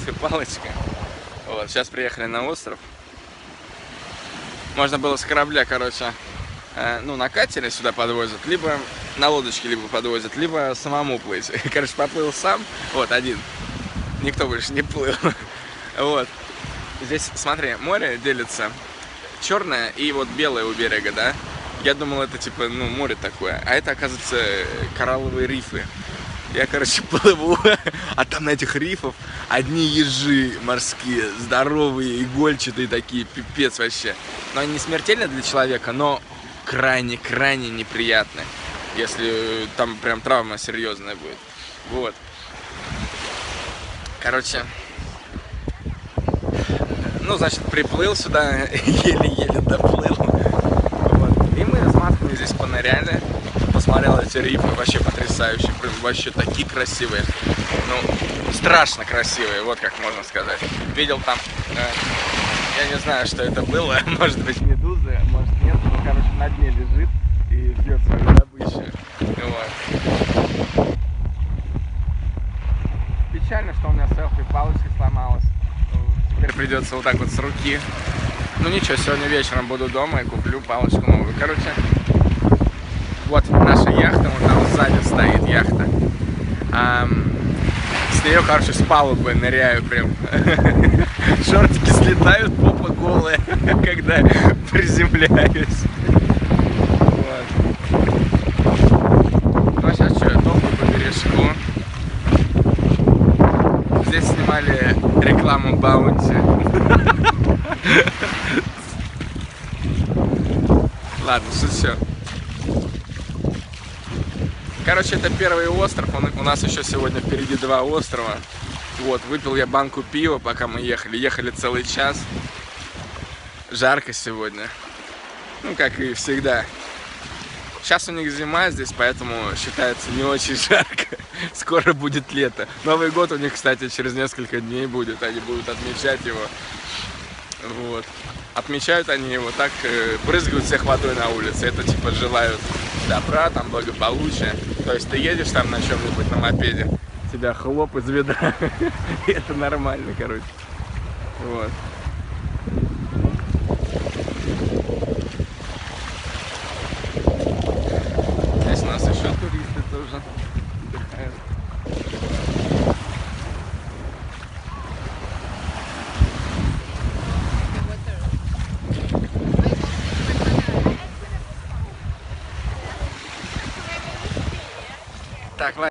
селфи-палочка. Вот, сейчас приехали на остров. Можно было с корабля, короче, э, ну, на катере сюда подвозят, либо на лодочке либо подвозят, либо самому плыть. Короче, поплыл сам, вот, один. Никто больше не плыл. Вот. Здесь, смотри, море делится черное и вот белое у берега, да? Я думал, это типа, ну, море такое. А это, оказывается, коралловые рифы. Я, короче, плыву, а там на этих рифов одни ежи морские, здоровые, игольчатые такие, пипец вообще. Но они не смертельны для человека, но крайне-крайне неприятны, если там прям травма серьезная будет. Вот. Короче, ну, значит, приплыл сюда, еле-еле доплыл. Вот. И мы с здесь поныряли посмотрел эти рифы, вообще потрясающие, прям вообще такие красивые. Ну, страшно красивые, вот как можно сказать. Видел там, э, я не знаю, что это было, может быть медузы, может нет, но, короче, на дне лежит и ждет свою добычу. Вот. Печально, что у меня селфи палочка сломалась. Теперь придется вот так вот с руки. Ну ничего, сегодня вечером буду дома и куплю палочку новую. Короче, вот наша яхта, вот там сзади стоит яхта. А, с нее, короче, с палубы ныряю прям. Шортики слетают, попа голая, когда приземляюсь. Вот. Ну а сейчас что, толку по бережку. Здесь снимали рекламу Баунти. Ладно, шучу. Короче, это первый остров. Он, у нас еще сегодня впереди два острова. Вот, выпил я банку пива, пока мы ехали. Ехали целый час. Жарко сегодня. Ну, как и всегда. Сейчас у них зима здесь, поэтому считается не очень жарко. Скоро будет лето. Новый год у них, кстати, через несколько дней будет. Они будут отмечать его. Вот. Отмечают они его так, э, брызгают всех водой на улице. Это типа желают добра, там благополучия. То есть ты едешь там на чем-нибудь на мопеде, тебя хлоп из ведра. Это нормально, короче. Вот. Так, ладно.